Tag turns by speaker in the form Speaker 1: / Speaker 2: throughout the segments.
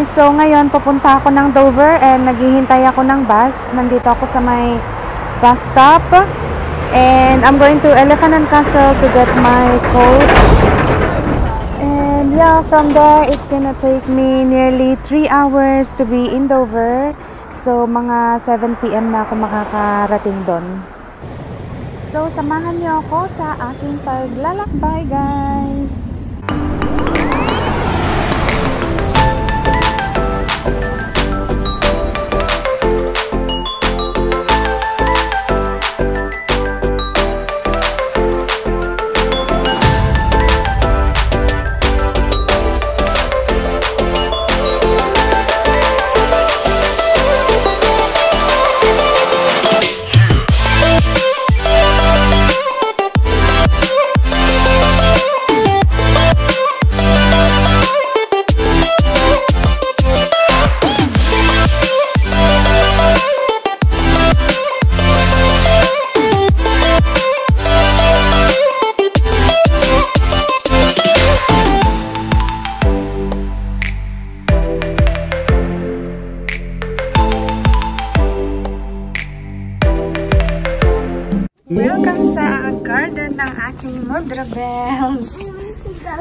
Speaker 1: So ngayon pupunta ako ng Dover and naghihintay ako ng bus. Nandito ako sa may bus stop. And I'm going to Elephant and Castle to get my coach. And yeah, from there it's gonna take me nearly 3 hours to be in Dover. So mga 7pm na ako makakarating doon. So samahan niyo ako sa aking paglalakbay guys!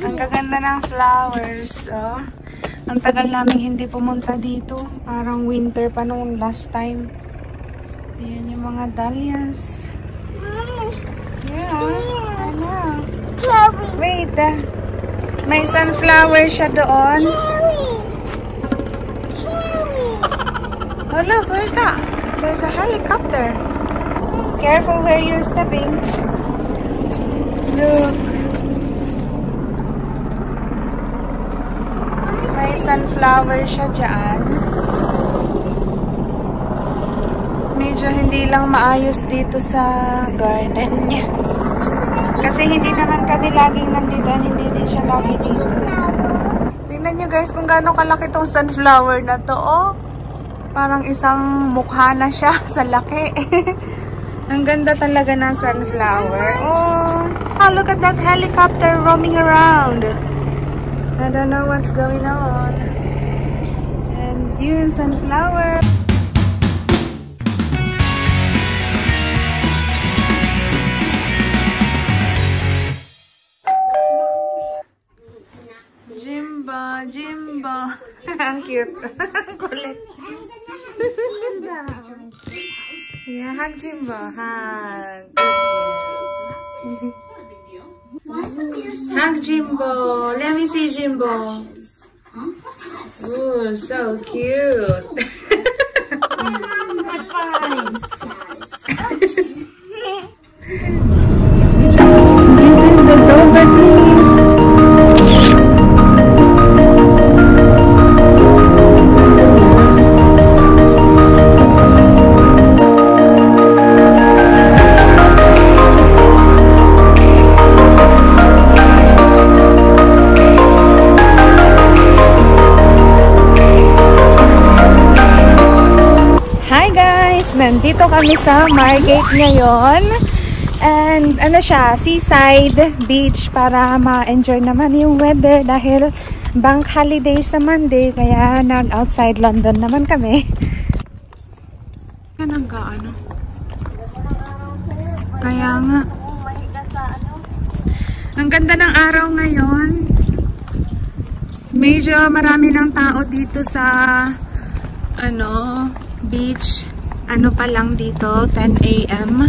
Speaker 1: Ang gaganda ng flowers. Oh. Ang tagal namin hindi pumunta dito. Parang winter pa noon last time. Ayan yung mga dahlias. Yeah, ano? Wait. ah. May sunflower siya doon. Oh look, where's that? There's a helicopter. Careful where you're stepping. Look. May sunflower siya dyan. Medyo hindi lang maayos dito sa garden niya. Kasi hindi naman kami laging nandito and hindi din siya lagi dito. Tingnan nyo guys kung gaano kalaki tong sunflower na to. Oh, parang isang mukha na siya sa laki. Ang ganda talaga ng sunflower. Oh, oh, look at that helicopter roaming around. I don't know what's going on. You and yun, sunflower. Jimbo, Jimbo. Ang cute. Kulit. Yeah, hug Jimbo. Hug. Hug Jimbo. Let me see Jimbo. Ooh, so cute. this kami sa Margate ngayon. And ano siya, seaside beach para ma-enjoy naman yung weather dahil bank holiday sa Monday kaya nag-outside London naman kami. Yan ang gaano. Kaya nga. Ang ganda ng araw ngayon. Medyo marami ng tao dito sa ano, beach. Ano pa lang dito, 10 a.m.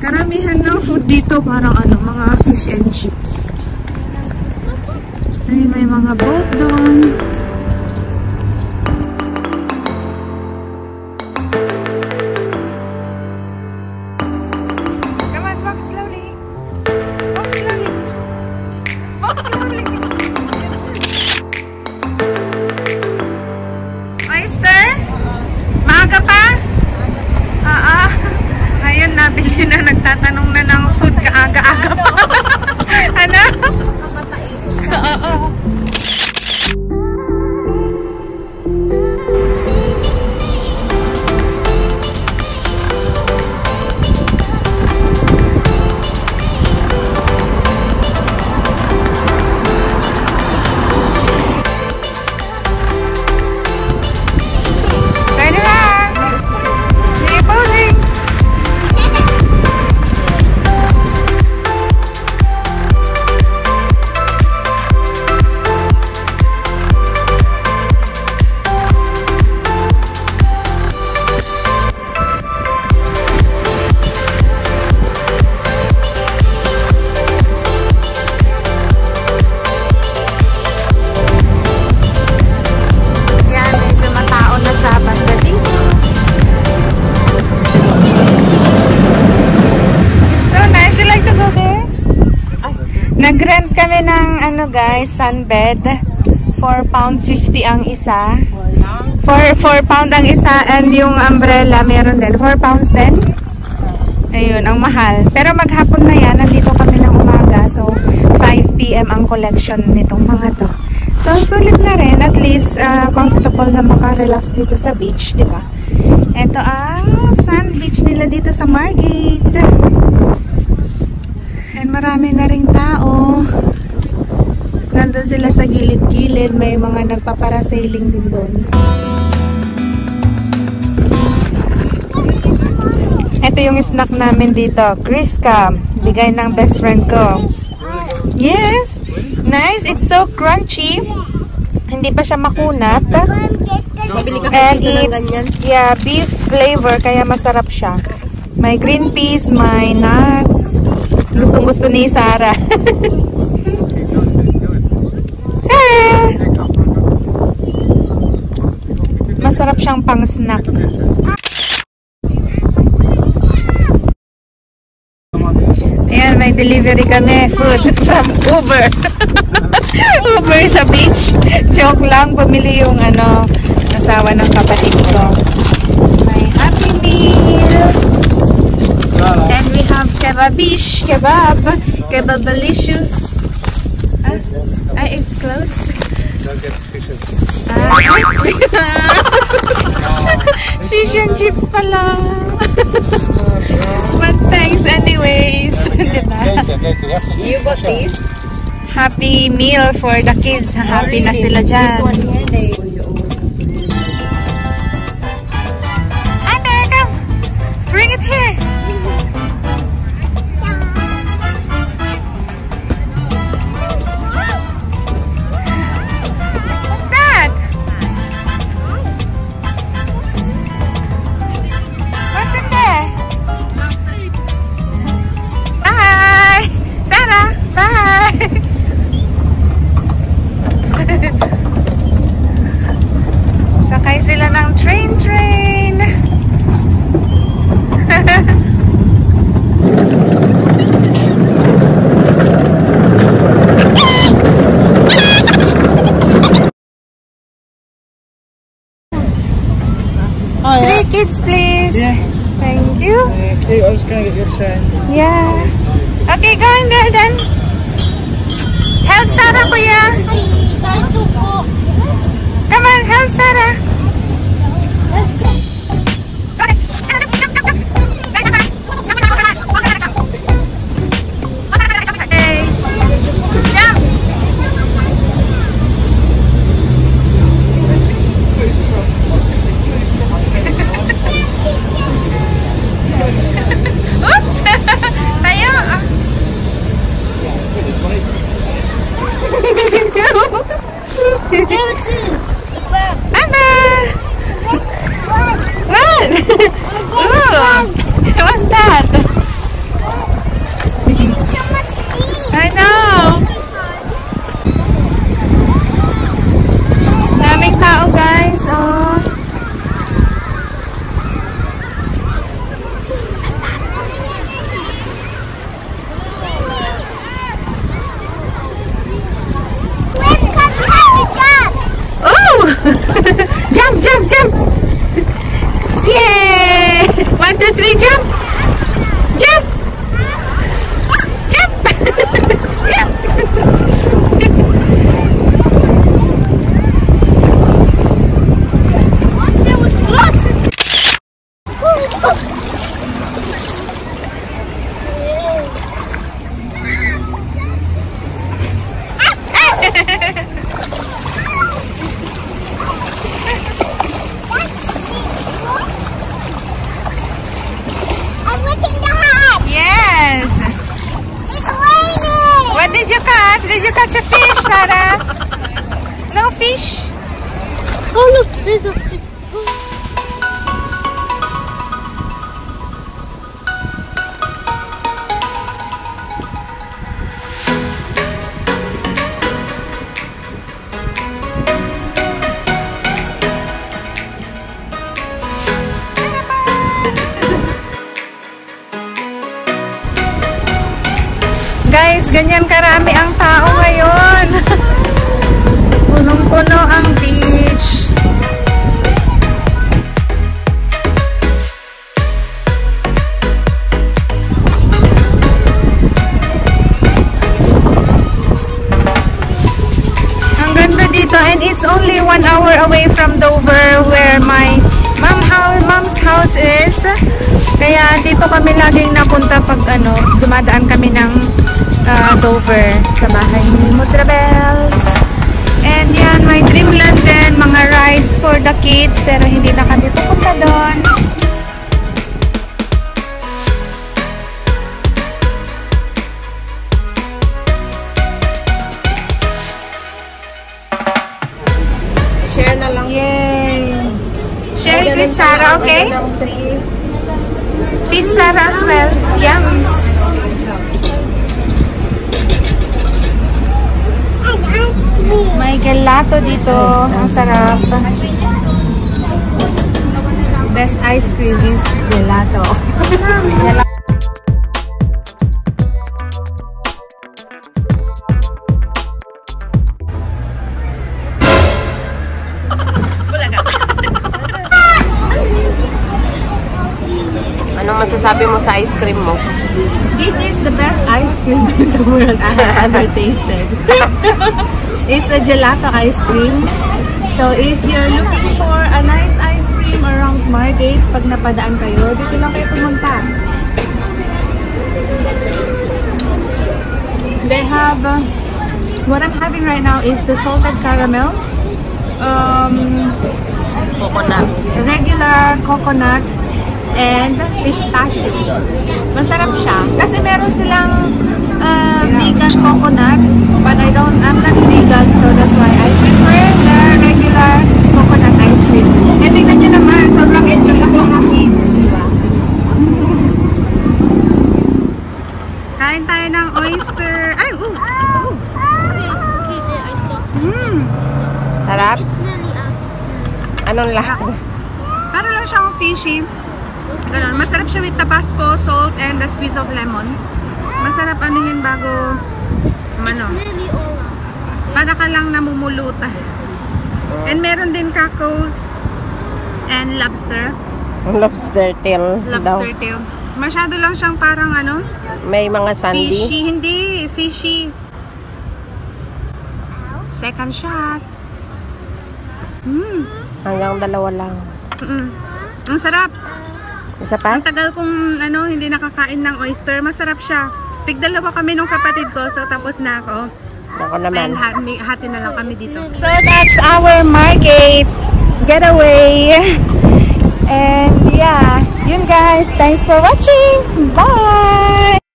Speaker 1: Karamihan ng food dito parang ano, mga fish and chips. Ay, may mga boat doon. Come Nabili na. Nagtatanong na ng food. Kaaga-aga pa. Guys, sunbed. 4 pound 50 ang isa. 4, 4 pound ang isa and yung umbrella meron din. 4 pounds din. Ayun, ang mahal. Pero maghapon na yan. Nandito kami ng umaga. So, 5pm ang collection nitong mga to. So, sulit na rin. At least, uh, comfortable na makarelax dito sa beach, di ba? Ito ang sand beach nila dito sa Margate. And marami na ring tao. Nandun sila sa gilid-gilid. May mga nagpaparasailing din doon. Ito yung snack namin dito. Crisca. Bigay ng best friend ko. Yes! Nice! It's so crunchy. Hindi pa siya makunat. And it's yeah, beef flavor kaya masarap siya. May green peas, may nuts. Gustong gusto ni. Sarah! Masarap siyang pang snack. Ayan, may delivery kami. Food from Uber. Uber sa beach. Joke lang. Bumili yung ano, asawa ng kapatid ko. May Happy Meal. And we have kebabish. Kebab. Kebabalicious. Ah, ah, it's close. Ah, fish and chips pala. But thanks anyways. diba?
Speaker 2: You got these?
Speaker 1: Happy meal for the kids. Happy na sila dyan.
Speaker 2: This one here,
Speaker 1: kids, please.
Speaker 3: Yeah.
Speaker 1: Thank you.
Speaker 3: Okay, I was gonna get your train.
Speaker 1: Yeah. Okay, go in there then. Help Sarah, kuya. Come on, help Sarah. Mama! What? Ooh! What's that? Dumadaan kami ng ah, Dover sa bahay ni Mudrabels. And yan, my dreamland din, mga rides for the kids pero hindi na kami pupunta doon.
Speaker 2: Share na lang.
Speaker 1: Yay! Share it with Sarah, okay? Feed Sarah as well. Yum. May gelato dito. Ang sarap. Best ice cream is gelato. Gelato.
Speaker 2: Anong masasabi mo sa ice cream mo?
Speaker 1: This is the best ice cream in the world I have ever tasted. it's a gelato ice cream. So if you're looking for a nice ice cream around Margate, pag napadaan kayo, dito lang kayo pumunta. They have, uh, what I'm having right now is the salted caramel, um,
Speaker 2: Coconut.
Speaker 1: regular coconut and pistachio. Masarap siya. Kasi meron silang uh, vegan coconut, but I don't, I'm not vegan, so that's why I prefer the regular coconut ice cream. And tingnan nyo naman, sobrang enjoy ako ng kids, di ba? Kain tayo ng oyster. Ay, oh! oh. Mm.
Speaker 2: Sarap? Anong lasa?
Speaker 1: Para lang siyang fishy. Ganon. Masarap siya with tabasco, salt, and a squeeze of lemon. Masarap ano yun bago ano. Para ka lang namumulutan. And meron din kakos and lobster.
Speaker 2: Lobster tail
Speaker 1: Lobster
Speaker 2: daw.
Speaker 1: tail. Masyado lang siyang parang ano,
Speaker 2: May mga sandy.
Speaker 1: fishy. Hindi, fishy. Second shot. Mm.
Speaker 2: Hanggang dalawa lang.
Speaker 1: Mm. Ang sarap.
Speaker 2: Isa pa?
Speaker 1: Ang tagal kong ano, hindi nakakain ng oyster. Masarap siya. Tigdalawa kami nung kapatid ko. So, tapos na ako.
Speaker 2: Ako naman.
Speaker 1: May- hati na lang kami dito. So, that's our market getaway. And yeah, yun guys. Thanks for watching. Bye!